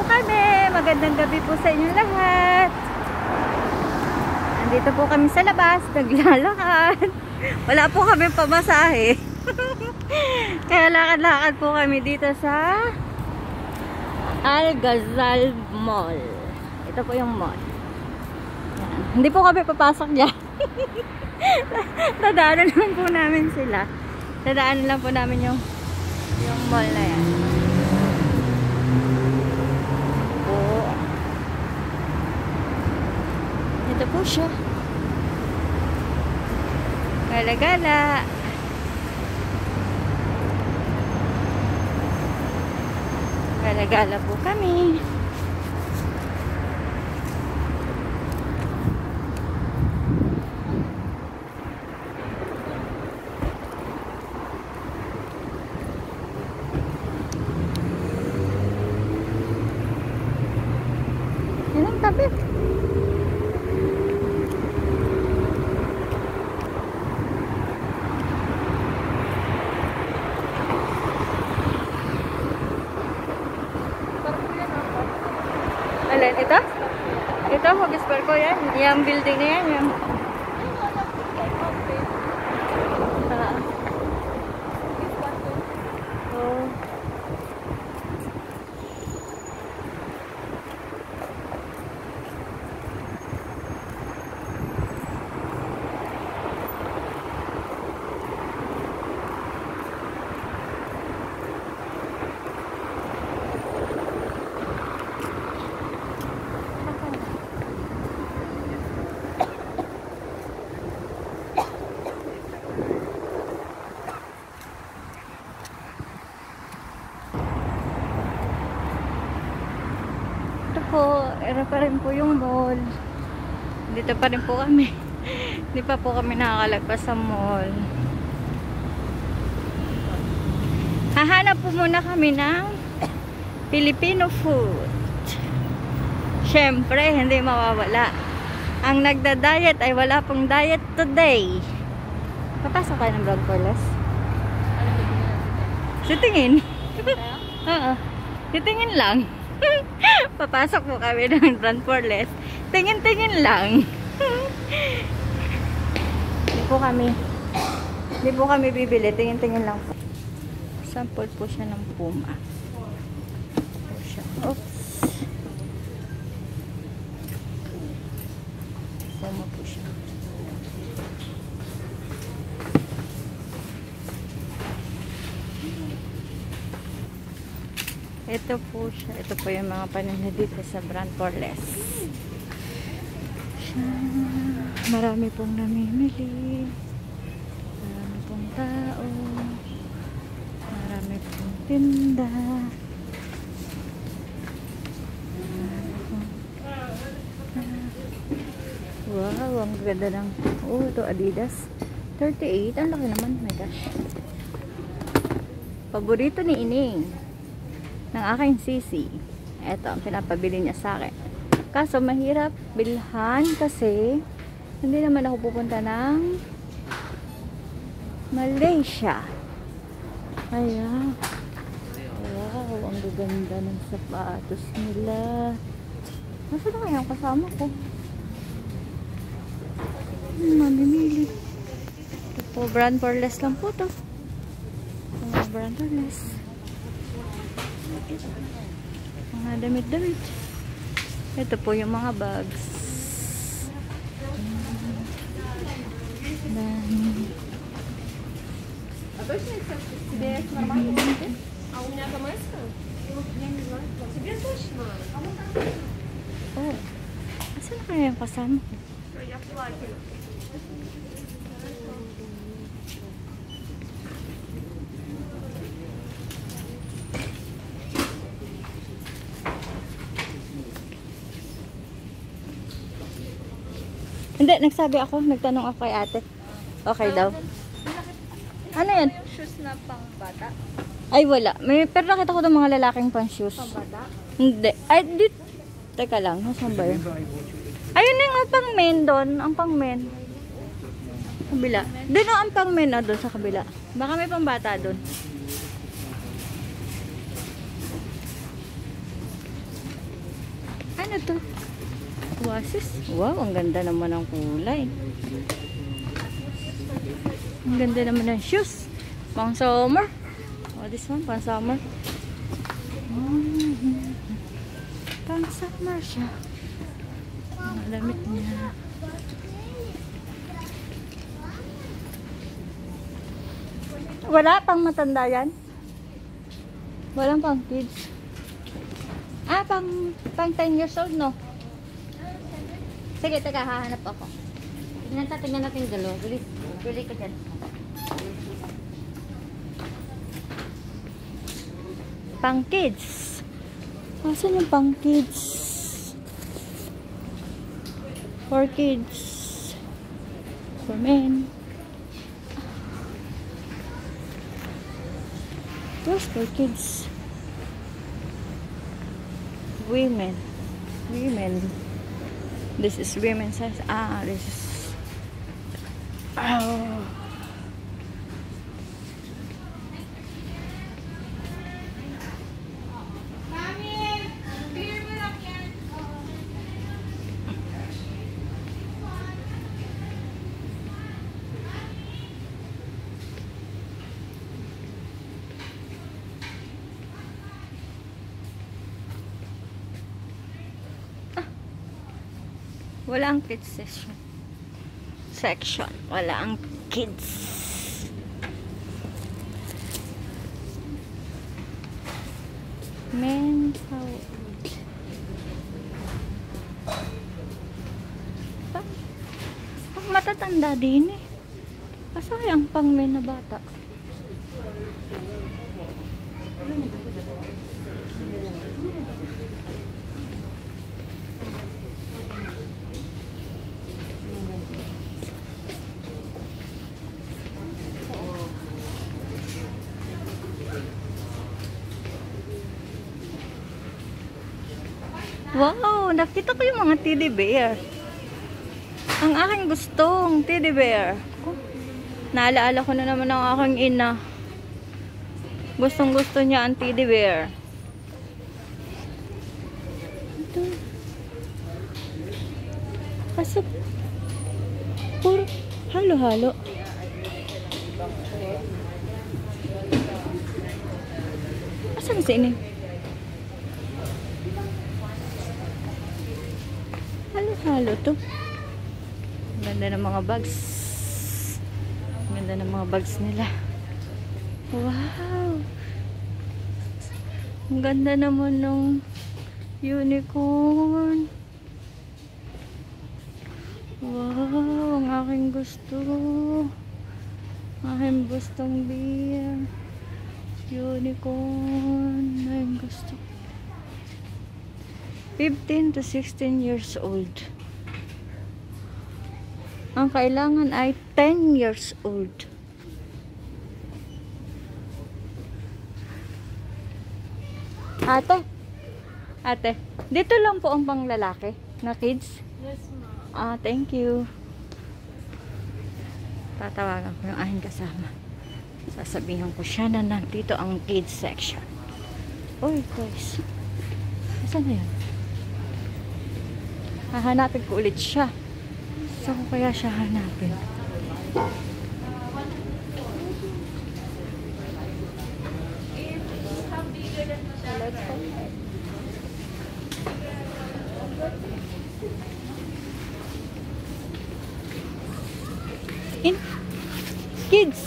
po kami. Magandang gabi po sa inyong lahat. Nandito po kami sa labas, naglalakad. Wala po kami pamasahe. Kaya lakad-lakad po kami dito sa Al Ghazal Mall. Ito po yung mall. Yan. Hindi po kami papasok dyan. Dadaanan lang po namin sila. Dadaanan lang po namin yung yung mall na yan. Po. Ito po siya. Gala-gala. Gala-gala po kami. Yan ang tabi. Alin, ito? Ito, Hogisper ko yan. Yung building na yan. Yung... Ah. Oh. Ito po, ero pa rin po yung mall. Dito pa rin po kami. Hindi pa po kami nakakalagpas sa mall. Hahanap po muna kami ng Filipino food. Siyempre, hindi mawawala. Ang nagda-diet ay wala pong diet today. Papasok kayo ng vlog for less? Sitingin. Oo. Sitingin lang. Papasok po kami ng run for less. Tingin-tingin lang. Hindi po kami hindi po kami bibili. Tingin-tingin lang po. Sample po siya ng Puma. Po siya. Oops. Puma po siya. Ito po siya. Ito po yung mga paninda dito sa Brand for Less. Marami pong namimili. Marami pong tao. Marami pong tinda. Wow, ang ganda ng... Oh, ito Adidas. 38. Ang laki naman. My gosh. Paborito ni Ining ng aking sisi. Ito, ang pinapabili niya sa akin. Kaso, mahirap bilhan kasi hindi naman ako pupunta ng Malaysia. Kaya, wow, ang gaganda ng sapatos nila. Nasaan na kaya ang kasama ko? Hmm, mamimili. Ito po, brand for less lang po to. Mga brand for less. Mga damit-damit. Ito po yung mga bags. Dami. А точно это тебе нормально будет? А у меня КМС? Я не знаю. Тебе точно? А вот так. Oh. Asan na kaya yung kasama ko? Я в платье. Hindi, nagsabi ako. Nagtanong ako kay ate. Okay daw. Ano yan? Shoes na pang bata. Ay, wala. May, pero nakita ko ng mga lalaking pang shoes. Pang bata? Hindi. Ay, di. Teka lang. Nasaan ba yun? Ayun na yung ang pang men doon. Ang pang men. Kabila. Doon o ang pang men na doon sa kabila. Baka may pang bata doon. Ano to? Oasis? Wow, ang ganda naman ng kulay. Ang ganda naman ng shoes. Pang summer. Oh, this one, pang summer. Mhm. Pang summer siya. Ang damit niya. Wala pang matanda yan? Walang pang kids. Ah, pang, pang 10 years old, no? Sige, taga, hahanap ako. Tignan natin, tignan natin dalawa. Bili, bili ko dyan. Pang kids. Asan yung pang kids? For kids. For men. Where's for kids? Women. Women. This is women's size. Ah, this is. Oh. Wala ang kids section. Section. Wala ang kids. Men, how old? Pa, pang matatanda din eh. Pasayang pang men na bata. Wow, nakita ko yung mga teddy bear. Ang aking gustong teddy bear. Naalaala ko na naman ang aking ina. Gustong gusto niya ang teddy bear. Ito. Kaso, puro halo-halo. Asan si ini? Halo-halo to. Ganda ng mga bags. Ganda ng mga bags nila. Wow! Ang ganda naman ng unicorn. Wow! Ang aking gusto. Ang aking gustong beer. Unicorn. Ang gusto. 15 to 16 years old. Ang kailangan ay 10 years old. Ate, ate, dito lang po ang pang lalaki na kids. Yes, ma'am. Ah, thank you. Tatawagan ko yung aking kasama. Sasabihan ko siya na nandito ang kids section. Uy, guys. Saan na yan? Hahanapin ko ulit siya. Ko kaya siya hanapin? In kids.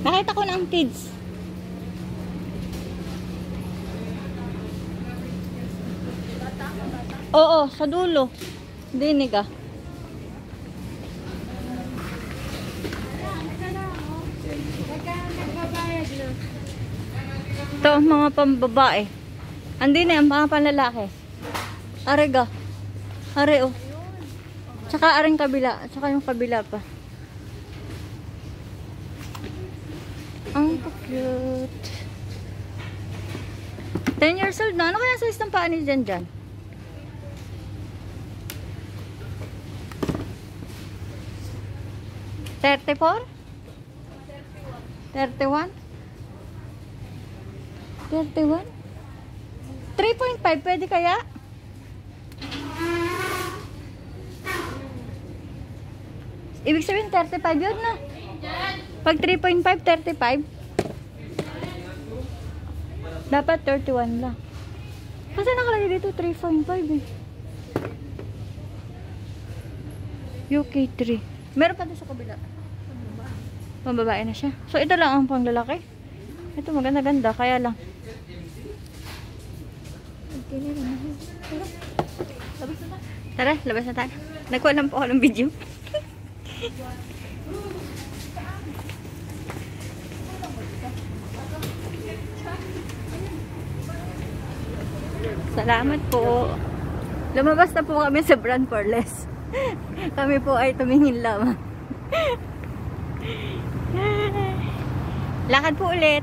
Nakita ko na ang kids. Oo, sa dulo. Dinig ah. Ito ang mga pambabae. Andi na yung mga panlalaki. Arega. Are oh. Tsaka aring kabila. Tsaka yung kabila pa. Ang cute. 10 years old na. Ano kaya size ng paa ni Jan Jan? Thirty-four? Thirty-one? Thirty-one? 3.5, pwede kaya? Ibig sabihin 35 yun na. Pag 3.5, 35. Dapat 31 lang. Kasi nakalagay dito 3.5 eh. UK3. Meron pa din sa kabila. Pambabae na siya. So ito lang ang panglalaki. Ito maganda-ganda, kaya lang. Tara, labas na tayo. Nagkuha lang po ako ng video. Salamat po. Lumabas na po kami sa brand for less. kami po ay tumingin lamang. Lakad po ulit.